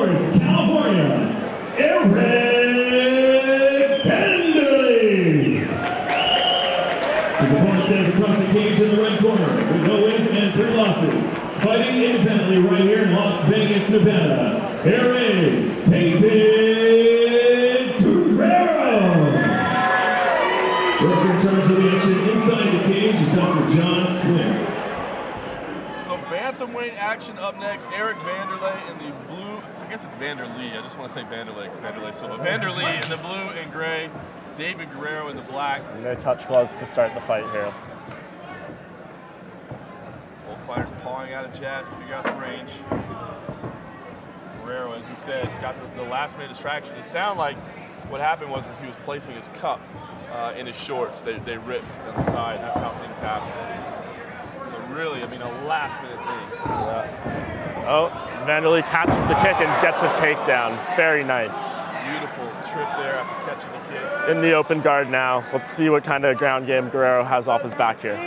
Forest, California, Eric Vanderlee. His opponent stands across the cage in the red corner with no wins and three losses. Fighting independently right here in Las Vegas, Nevada. Here is David Guerrero. Referee in charge of the action inside the cage is Dr. John Quinn. Bantamweight action up next. Eric Vanderlei in the blue. I guess it's Vanderlee. I just want to say Vanderlei. Wanderlei Silva. Vanderlee in the blue and gray. David Guerrero in the black. No touch gloves to start the fight here. Both fighters pawing at a jab to figure out the range. Guerrero, as you said, got the, the last minute distraction. It sounded like what happened was is he was placing his cup uh, in his shorts. They, they ripped on the side. That's how things happen. Really, I mean, a last minute thing. Yeah. Oh, Vanderlee catches the kick and gets a takedown. Very nice. Beautiful trip there after catching the kick. In the open guard now. Let's see what kind of ground game Guerrero has off his back here.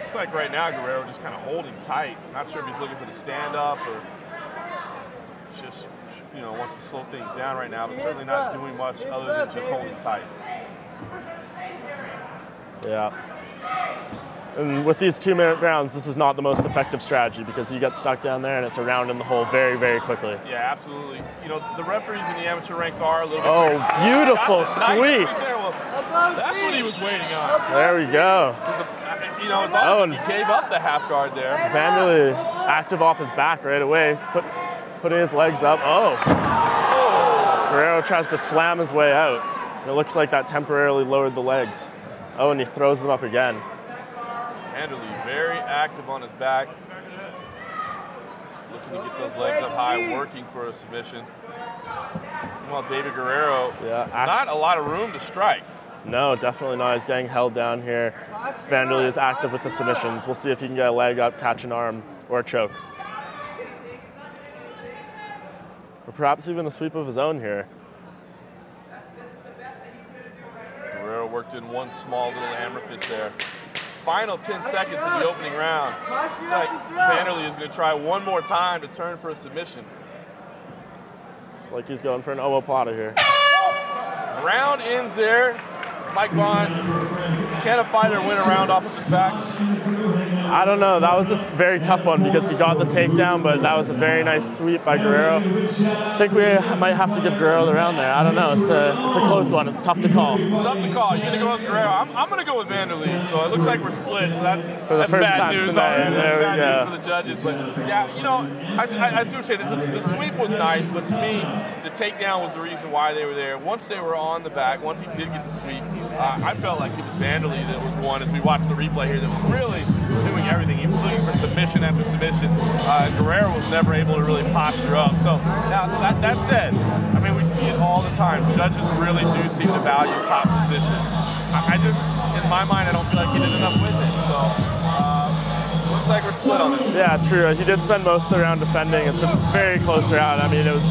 Looks like right now Guerrero just kind of holding tight. Not sure if he's looking for the stand up or just you know wants to slow things down right now, but certainly not doing much other than just holding tight. Yeah. And with these two minute rounds, this is not the most effective strategy because you get stuck down there and it's a round in the hole very, very quickly. Yeah, absolutely. You know, the referees in the amateur ranks are a little bit. Oh, beautiful Nice sweep. sweep there. Well, that's what he was waiting on. There we go. You know, it's almost Oh, he gave up the half guard there. Vanderlee active off his back right away, put, putting his legs up. Oh. Guerrero tries to slam his way out. It looks like that temporarily lowered the legs. Oh, and he throws them up again. Vanderlee very active on his back. Looking to get those legs up high, working for a submission. Meanwhile, David Guerrero, Yeah, not a lot of room to strike. No, definitely not. He's getting held down here. Vanderlee is active with the submissions. We'll see if he can get a leg up, catch an arm, or a choke. Or perhaps even a sweep of his own here. Guerrero worked in one small little hammer fist there. Final 10 seconds of the opening round. Like Vanderlee is going to try one more time to turn for a submission. It's like he's going for an omoplata here. Round ends there. Mike Vaughn, can a fighter win a round off of his back? I don't know. That was a very tough one because he got the takedown, but that was a very nice sweep by Guerrero. I think we might have to give Guerrero the round there. I don't know. It's a, it's a close one. It's tough to call. It's tough to call. You're going to go with Guerrero. I'm, I'm going to go with Vanderlee. So it looks like we're split. So that's, For the that's first bad news. tonight. already. There we That's bad go. news for the judges. But yeah, you know, I, I, I see what you're saying. The, the sweep was nice, but to me, the takedown was the reason why they were there. Once they were on the back, once he did get the sweep, uh, I felt like it was That was one, as we watched the replay here, that was really doing everything. He was looking for submission after submission. Uh, Guerrero was never able to really posture up. So now that, that said, I mean, we see it all the time. Judges really do seem to value top position. I, I just, in my mind, I don't feel like he did enough with it. So uh, looks like we're split on this. Yeah, true. He did spend most of the round defending. It's a very close round. I mean, it was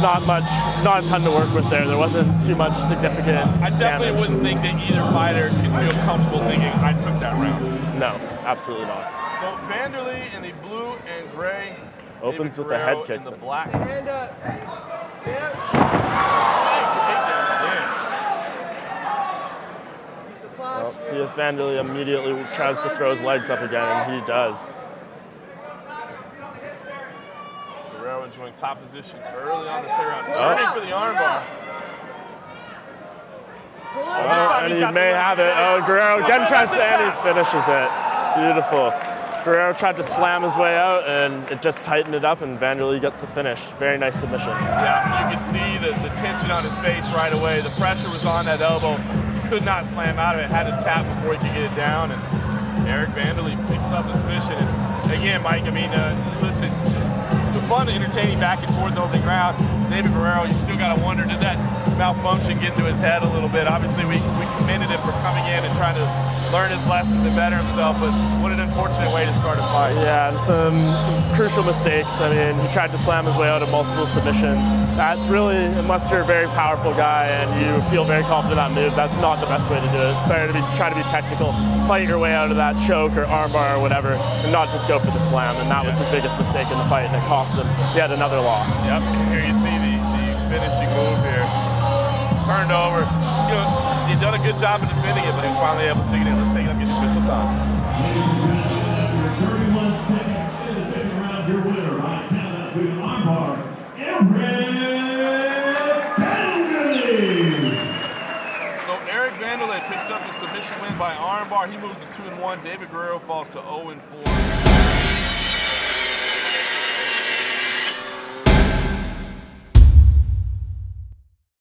it's not much, not a ton to work with there. There wasn't too much significant. I definitely damage. wouldn't think that either fighter can feel comfortable thinking I took that round. No, absolutely not. So Vanderlee in the blue and gray. Opens David with a head kick. In the black. Hand up. Uh, yep. Well, let's see if Vanderlee immediately tries to throw his legs up again, and he does. Guerrero enjoying top position early on the second round. Turning for the armbar. Oh, and he may have it. Oh, Guerrero again tries to, and he finishes it. Beautiful. Guerrero tried to slam his way out, and it just tightened it up, and Vanderlee gets the finish. Very nice submission. Yeah, you could see the, the tension on his face right away. The pressure was on that elbow. Could not slam out of it. Had to tap before he could get it down. And Eric Vanderlee picks up the submission. And again, Mike, I mean, uh, listen, the fun, entertaining back and forth opening round. David Guerrero, you still got to wonder, did that malfunction get into his head a little bit? Obviously, we, we commended him for coming in and trying to learn his lessons and better himself, but what an unfortunate way to start a fight. Yeah, and some some crucial mistakes. I mean, he tried to slam his way out of multiple submissions. That's really, unless you're a very powerful guy and you feel very confident in that move, that's not the best way to do it. It's better to be try to be technical, fight your way out of that choke or armbar or whatever, and not just go for the slam. And that was his biggest mistake in the fight, and it cost him yet another loss. Yep, here you see the, a good job in defending it, but he was finally able to stick it in. Let's take it up, get the official time. Ladies and gentlemen, after 31 seconds in the second round, your winner by count out to armbar, Eric Bentley. So Eric Vanderlei picks up the submission win by armbar. He moves to two and one. David Guerrero falls to 0 and four.